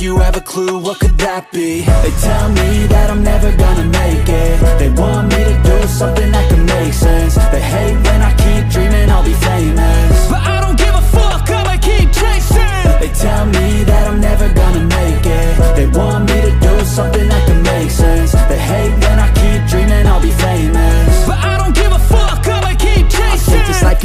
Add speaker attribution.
Speaker 1: you have a clue what could that be? They tell me that I'm never gonna make it. They want me to do something that can make sense. They hate when